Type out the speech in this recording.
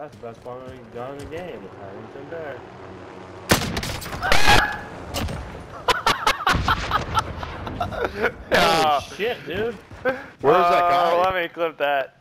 That's the best gun in the game. Paddington Bear. Yeah. Holy shit, dude. Where's uh, that guy? Let me clip that.